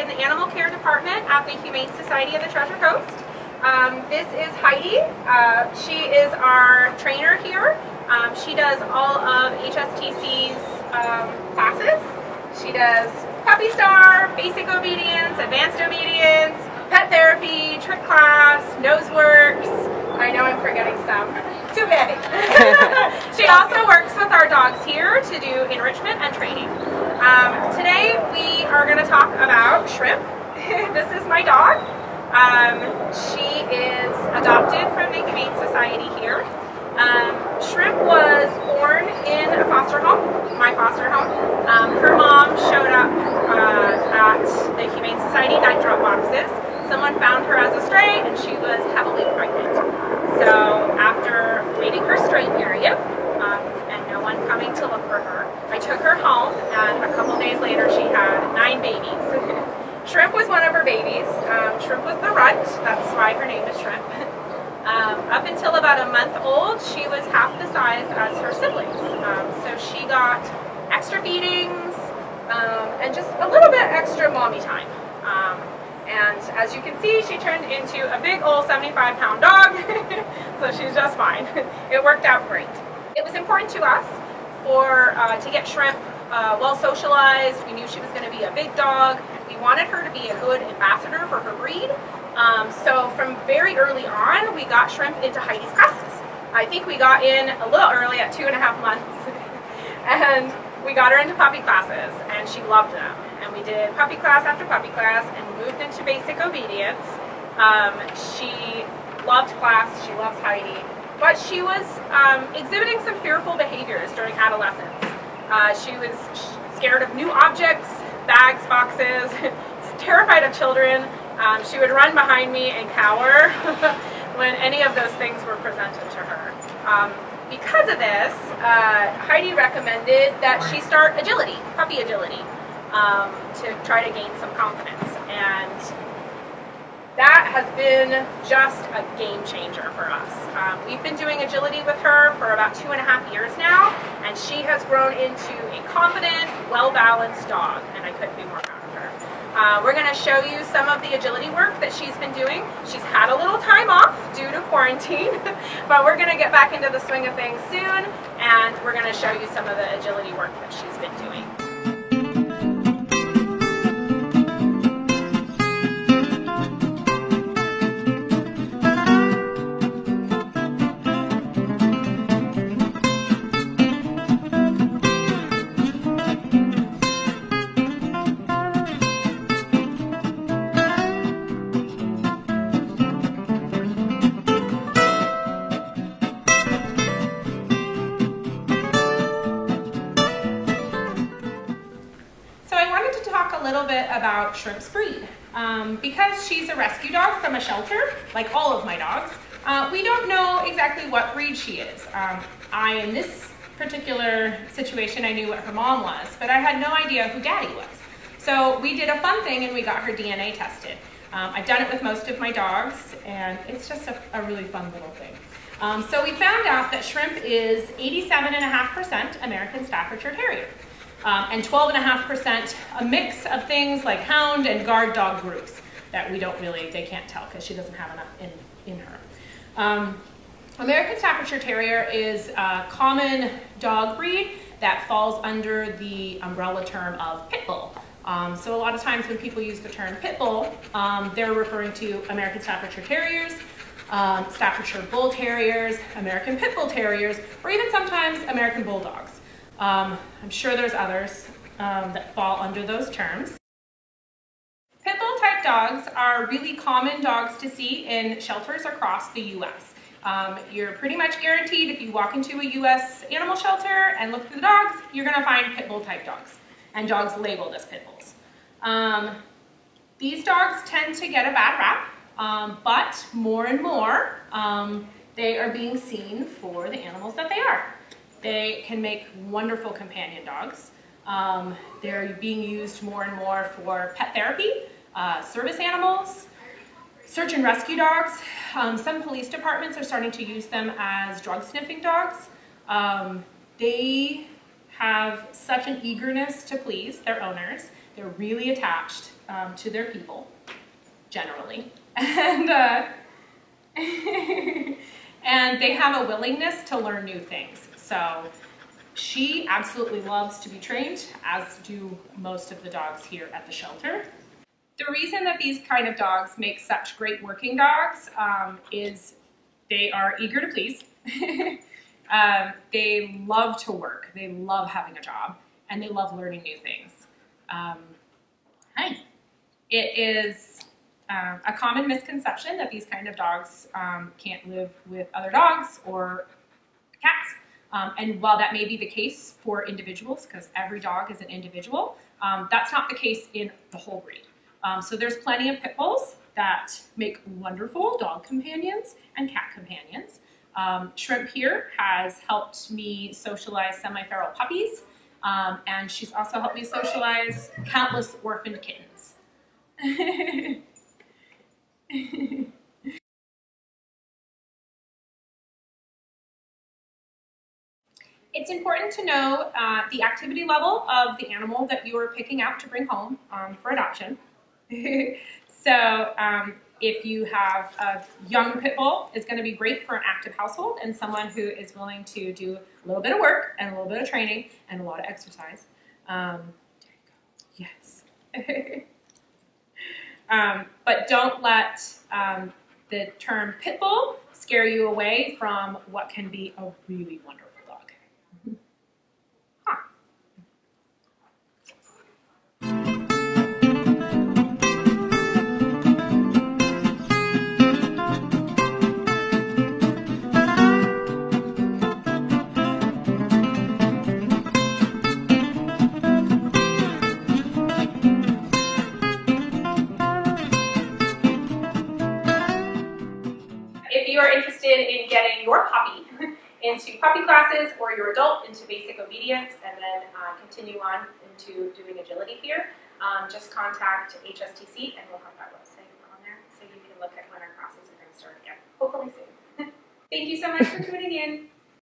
in the animal care department at the Humane Society of the Treasure Coast. Um, this is Heidi. Uh, she is our trainer here. Um, she does all of HSTC's um, classes. She does Puppy Star, Basic Obedience, Advanced Obedience, Pet Therapy, Trick Class, Noseworks. I know I'm forgetting some. Too many. she also works with our dogs here to do enrichment and training. Um, today we are going to talk about Shrimp. this is my dog. Um, she is adopted from the Humane Society here. Um, Shrimp was born in a foster home, my foster home. Um, her mom showed up uh, at the Humane Society night drop boxes. Someone found her as a stray and she was heavily pregnant. So after waiting her stray period, um, and no one coming to look for her, I took her home and a couple days later she had nine babies. Shrimp was one of her babies. Um, Shrimp was the that's why her name is Shrimp. Um, up until about a month old, she was half the size as her siblings. Um, so she got extra feedings um, and just a little bit extra mommy time. Um, and as you can see, she turned into a big old 75 pound dog, so she's just fine. It worked out great. It was important to us for uh, to get Shrimp uh, well socialized. We knew she was going to be a big dog. We wanted her to be a good ambassador for her breed. Um, so from very early on, we got Shrimp into Heidi's classes. I think we got in a little early at two and a half months. and we got her into puppy classes, and she loved them. And we did puppy class after puppy class and moved into basic obedience. Um, she loved class, she loves Heidi, but she was um, exhibiting some fearful behaviors during adolescence. Uh, she was scared of new objects, bags, boxes, terrified of children. Um, she would run behind me and cower when any of those things were presented to her. Um, because of this, uh, Heidi recommended that she start agility, puppy agility, um, to try to gain some confidence. And that has been just a game changer for us. Um, we've been doing agility with her for about two and a half years now, and she has grown into a confident, well-balanced dog, and I couldn't be more proud of her. Uh, we're going to show you some of the agility work that she's been doing. She's had a little time off due to quarantine, but we're going to get back into the swing of things soon, and we're going to show you some of the agility work that she's been doing. Little bit about Shrimp's breed. Um, because she's a rescue dog from a shelter, like all of my dogs, uh, we don't know exactly what breed she is. Um, I, in this particular situation, I knew what her mom was, but I had no idea who daddy was. So we did a fun thing and we got her DNA tested. Um, I've done it with most of my dogs, and it's just a, a really fun little thing. Um, so we found out that Shrimp is 87.5% American Staffordshire Terrier um, and 12.5% a mix of things like hound and guard dog groups that we don't really, they can't tell because she doesn't have enough in, in her. Um, American Staffordshire Terrier is a common dog breed that falls under the umbrella term of pit bull. Um, so a lot of times when people use the term pit bull, um, they're referring to American Staffordshire Terriers, um, Staffordshire Bull Terriers, American Pit Bull Terriers, or even sometimes American Bulldogs. Um, I'm sure there's others um, that fall under those terms. Pit bull type dogs are really common dogs to see in shelters across the U.S. Um, you're pretty much guaranteed if you walk into a U.S. animal shelter and look through the dogs, you're going to find pit bull type dogs and dogs labeled as pit bulls. Um, these dogs tend to get a bad rap, um, but more and more um, they are being seen for the animals that they are. They can make wonderful companion dogs. Um, they're being used more and more for pet therapy, uh, service animals, search and rescue dogs. Um, some police departments are starting to use them as drug sniffing dogs. Um, they have such an eagerness to please their owners. They're really attached. um, to their people, generally, and uh, and they have a willingness to learn new things. So she absolutely loves to be trained, as do most of the dogs here at the shelter. The reason that these kind of dogs make such great working dogs um, is they are eager to please. um, they love to work. They love having a job, and they love learning new things. Um, hi. It is uh, a common misconception that these kind of dogs um, can't live with other dogs or cats. Um, and while that may be the case for individuals, because every dog is an individual, um, that's not the case in the whole breed. Um, so there's plenty of pit bulls that make wonderful dog companions and cat companions. Um, Shrimp here has helped me socialize semi-feral puppies, um, and she's also helped me socialize countless orphaned kittens. It's important to know uh, the activity level of the animal that you are picking out to bring home um, for adoption. so um, if you have a young pit bull, it's going to be great for an active household and someone who is willing to do a little bit of work and a little bit of training and a lot of exercise. Um, yes. um, but don't let um, the term pit bull scare you away from what can be a really wonderful your puppy into puppy classes or your adult into basic obedience and then uh, continue on into doing agility here, um, just contact HSTC and we'll have that website on there so you can look at when our classes are going to start again, hopefully soon. Thank you so much for tuning in.